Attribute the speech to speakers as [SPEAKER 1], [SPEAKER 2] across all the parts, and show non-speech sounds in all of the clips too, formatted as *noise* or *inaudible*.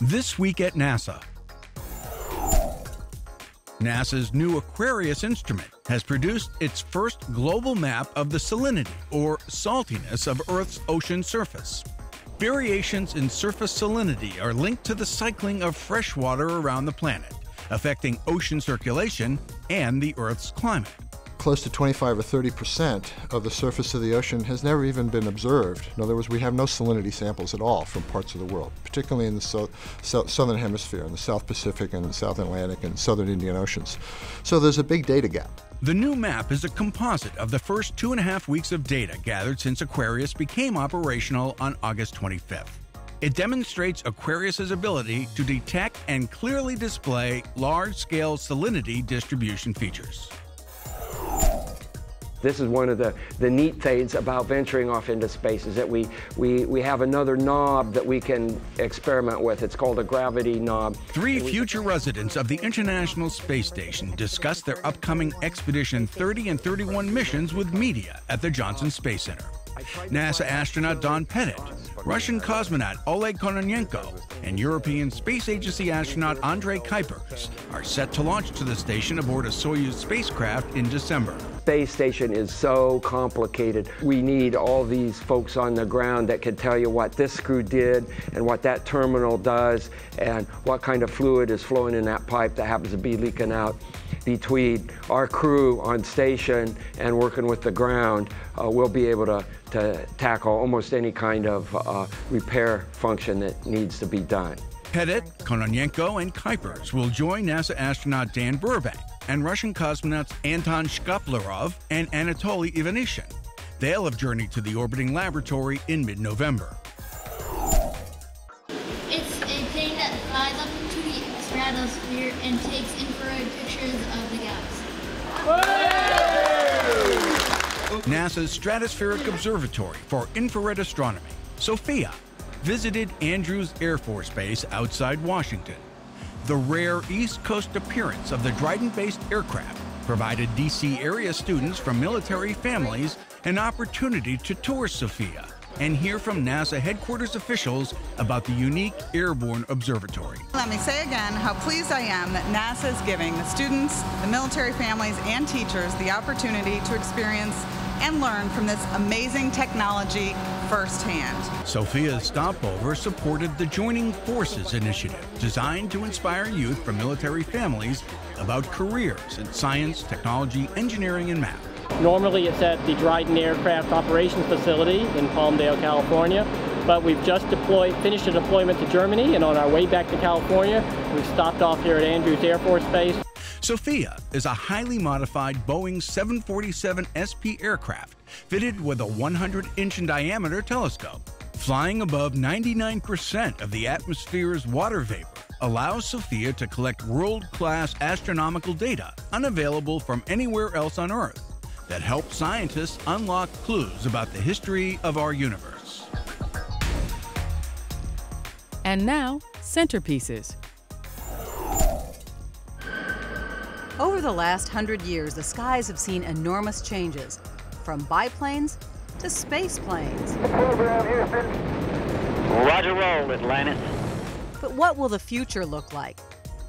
[SPEAKER 1] This week at NASA. NASA's new Aquarius instrument has produced its first global map of the salinity, or saltiness, of Earth's ocean surface. Variations in surface salinity are linked to the cycling of fresh water around the planet, affecting ocean circulation and the Earth's climate
[SPEAKER 2] close to 25 or 30 percent of the surface of the ocean has never even been observed. In other words, we have no salinity samples at all from parts of the world, particularly in the so, so, southern hemisphere, in the South Pacific and the South Atlantic and southern Indian Oceans. So there's a big data gap.
[SPEAKER 1] The new map is a composite of the first two and a half weeks of data gathered since Aquarius became operational on August 25th. It demonstrates Aquarius's ability to detect and clearly display large-scale salinity distribution features.
[SPEAKER 3] This is one of the, the neat things about venturing off into space is that we, we, we have another knob that we can experiment with. It's called a gravity knob.
[SPEAKER 1] Three future residents of the International Space Station discussed their upcoming Expedition 30 and 31 missions with media at the Johnson Space Center. NASA astronaut Don Pettit, Russian cosmonaut Oleg Kononenko, and European Space Agency astronaut André Kuipers are set to launch to the station aboard a Soyuz spacecraft in December
[SPEAKER 3] space station is so complicated. We need all these folks on the ground that can tell you what this screw did and what that terminal does and what kind of fluid is flowing in that pipe that happens to be leaking out. Between our crew on station and working with the ground, uh, we'll be able to, to tackle almost any kind of uh, repair function that needs to be done.
[SPEAKER 1] Pettit, Kononenko, and Kuipers will join NASA astronaut Dan Burbank and Russian cosmonauts Anton Shkaplerov and Anatoly Ivanishin. They'll have journeyed to the orbiting laboratory in mid November.
[SPEAKER 4] It's a thing that flies up into the stratosphere and takes infrared pictures of the galaxy.
[SPEAKER 1] NASA's Stratospheric Observatory for Infrared Astronomy, SOFIA, visited Andrews Air Force Base outside Washington. The rare East Coast appearance of the Dryden based aircraft provided D.C. area students from military families an opportunity to tour SOFIA and hear from NASA headquarters officials about the unique airborne observatory.
[SPEAKER 5] Let me say again how pleased I am that NASA is giving the students, the military families, and teachers the opportunity to experience and learn from this amazing technology firsthand.
[SPEAKER 1] SOFIA's stopover supported the Joining Forces initiative, designed to inspire youth from military families about careers in science, technology, engineering, and math.
[SPEAKER 6] Normally it's at the Dryden Aircraft Operations Facility in Palmdale, California, but we've just deployed, finished a deployment to Germany, and on our way back to California, we've stopped off here at Andrews Air Force Base.
[SPEAKER 1] SOFIA is a highly modified Boeing 747 SP aircraft fitted with a 100 inch in diameter telescope. Flying above 99% of the atmosphere's water vapor allows SOFIA to collect world class astronomical data unavailable from anywhere else on Earth that help scientists unlock clues about the history of our universe.
[SPEAKER 7] And now, centerpieces.
[SPEAKER 8] Over the last hundred years, the skies have seen enormous changes, from biplanes to space planes.
[SPEAKER 9] Roger roll, Atlantis.
[SPEAKER 8] But what will the future look like?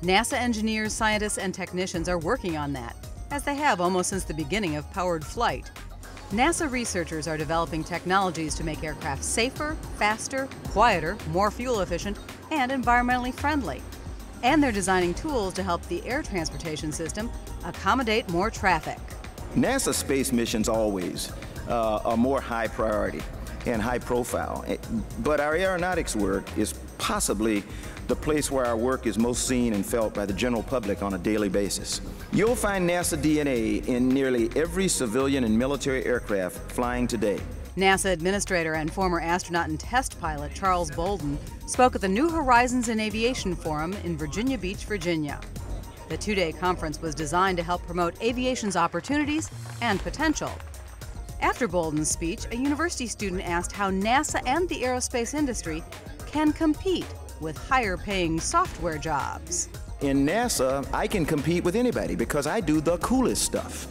[SPEAKER 8] NASA engineers, scientists, and technicians are working on that, as they have almost since the beginning of powered flight. NASA researchers are developing technologies to make aircraft safer, faster, quieter, more fuel efficient, and environmentally friendly and they're designing tools to help the air transportation system accommodate more traffic.
[SPEAKER 10] NASA space missions always uh, are more high priority and high profile, eh, but our aeronautics work is possibly the place where our work is most seen and felt by the general public on a daily basis. You'll find NASA DNA in nearly every civilian and military aircraft flying today.
[SPEAKER 8] NASA Administrator and former astronaut and test pilot Charles Bolden spoke at the New Horizons in Aviation Forum in Virginia Beach, Virginia. The two day conference was designed to help promote aviation's opportunities and potential. After Bolden's speech, a university student asked how NASA and the aerospace industry can compete with higher paying software jobs.
[SPEAKER 10] In NASA, I can compete with anybody because I do the coolest stuff.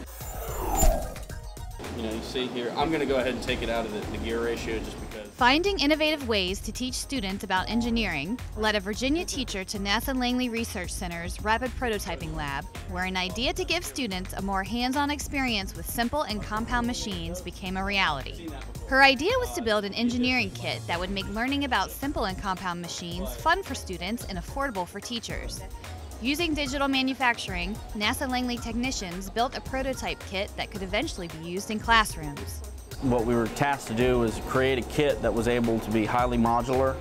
[SPEAKER 11] you know, you see here, I'm going to go ahead and take it out of the, the gear ratio just because.
[SPEAKER 12] Finding innovative ways to teach students about engineering led a Virginia teacher to NASA Langley Research Center's Rapid Prototyping Lab, where an idea to give students a more hands on experience with simple and compound machines became a reality. Her idea was to build an engineering kit that would make learning about simple and compound machines fun for students and affordable for teachers. Using digital manufacturing, NASA Langley technicians built a prototype kit that could eventually be used in classrooms.
[SPEAKER 11] What we were tasked to do was create a kit that was able to be highly modular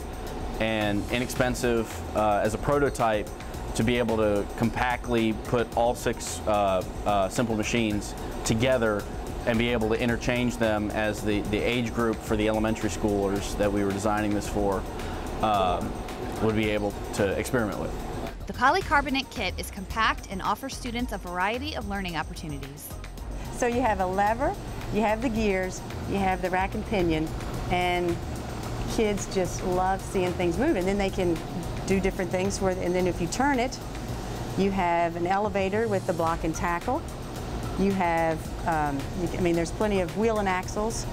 [SPEAKER 11] and inexpensive uh, as a prototype to be able to compactly put all six uh, uh, simple machines together and be able to interchange them as the, the age group for the elementary schoolers that we were designing this for um, would be able to experiment with.
[SPEAKER 12] The polycarbonate kit is compact and offers students a variety of learning opportunities.
[SPEAKER 13] So you have a lever, you have the gears, you have the rack and pinion, and kids just love seeing things move. And then they can do different things. For, and then if you turn it, you have an elevator with the block and tackle. You have, um, I mean, there's plenty of wheel and axles.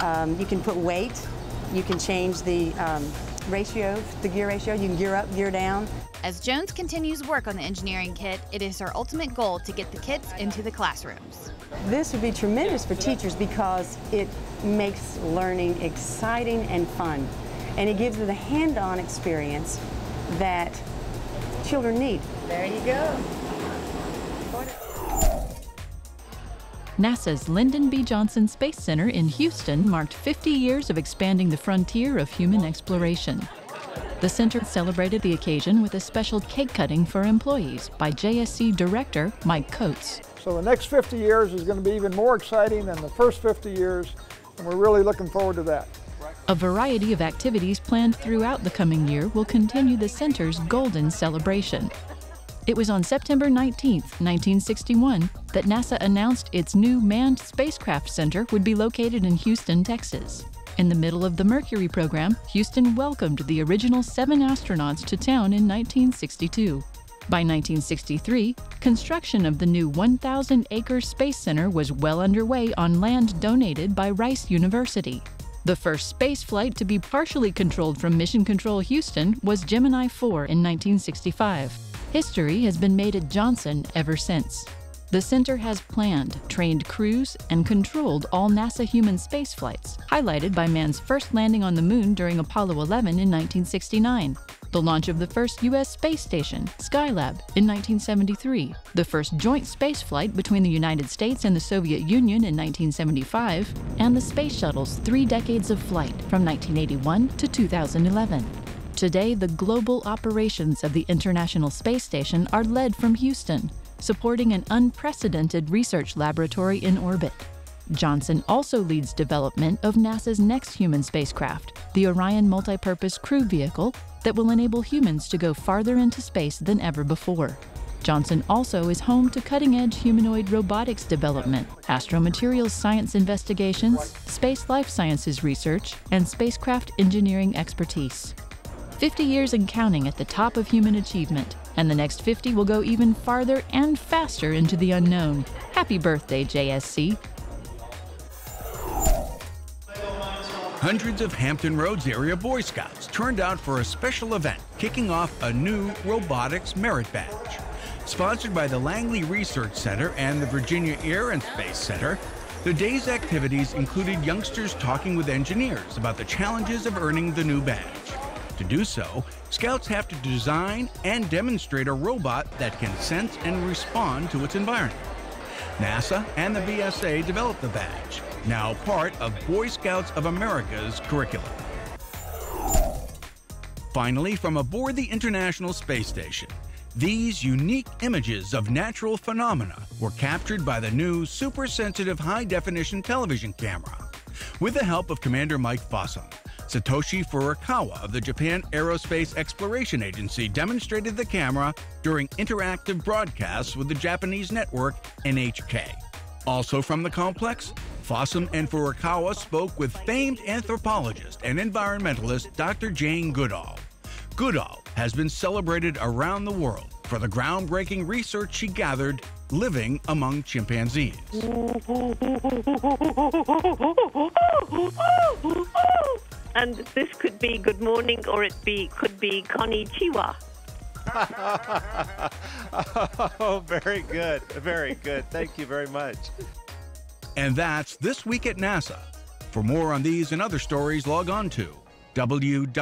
[SPEAKER 13] Um, you can put weight. You can change the um, ratio, the gear ratio. You can gear up, gear down.
[SPEAKER 12] As Jones continues work on the engineering kit, it is her ultimate goal to get the kits into the classrooms.
[SPEAKER 13] This would be tremendous for teachers because it makes learning exciting and fun. And it gives them the hand-on experience that children need. There you go.
[SPEAKER 14] NASA's Lyndon B. Johnson Space Center in Houston marked 50 years of expanding the frontier of human exploration. The center celebrated the occasion with a special cake cutting for employees by JSC Director Mike Coats.
[SPEAKER 15] So the next 50 years is going to be even more exciting than the first 50 years, and we're really looking forward to that.
[SPEAKER 14] A variety of activities planned throughout the coming year will continue the center's golden celebration. It was on September 19, 1961, that NASA announced its new manned spacecraft center would be located in Houston, Texas. In the middle of the Mercury program, Houston welcomed the original seven astronauts to town in 1962. By 1963, construction of the new 1,000 acre Space Center was well underway on land donated by Rice University. The first space flight to be partially controlled from Mission Control Houston was Gemini 4 in 1965. History has been made at Johnson ever since. The center has planned, trained crews, and controlled all NASA human spaceflights, highlighted by man's first landing on the moon during Apollo 11 in 1969, the launch of the first U.S. space station, Skylab, in 1973, the first joint spaceflight between the United States and the Soviet Union in 1975, and the Space Shuttle's three decades of flight from 1981 to 2011. Today, the global operations of the International Space Station are led from Houston, supporting an unprecedented research laboratory in orbit. Johnson also leads development of NASA's next human spacecraft, the Orion Multipurpose Crew Vehicle, that will enable humans to go farther into space than ever before. Johnson also is home to cutting edge humanoid robotics development, astromaterials science investigations, space life sciences research, and spacecraft engineering expertise. 50 years and counting at the top of human achievement, and the next 50 will go even farther and faster into the unknown. Happy birthday, JSC.
[SPEAKER 1] Hundreds of Hampton Roads area Boy Scouts turned out for a special event kicking off a new Robotics Merit Badge. Sponsored by the Langley Research Center and the Virginia Air and Space Center, the day's activities included youngsters talking with engineers about the challenges of earning the new badge. To do so, scouts have to design and demonstrate a robot that can sense and respond to its environment. NASA and the BSA developed the badge, now part of Boy Scouts of America's curriculum. Finally, from aboard the International Space Station, these unique images of natural phenomena were captured by the new super sensitive high definition television camera. With the help of Commander Mike Fossum, Satoshi Furukawa of the Japan Aerospace Exploration Agency demonstrated the camera during interactive broadcasts with the Japanese network NHK. Also from the complex, Fossum and Furukawa spoke with famed anthropologist and environmentalist Dr. Jane Goodall. Goodall has been celebrated around the world for the groundbreaking research she gathered living among chimpanzees. *laughs*
[SPEAKER 16] And this could be good morning or it be could be konnichiwa. *laughs*
[SPEAKER 17] oh, very good. Very good. Thank you very much.
[SPEAKER 1] And that's This Week at NASA. For more on these and other stories, log on to www.nasa.gov.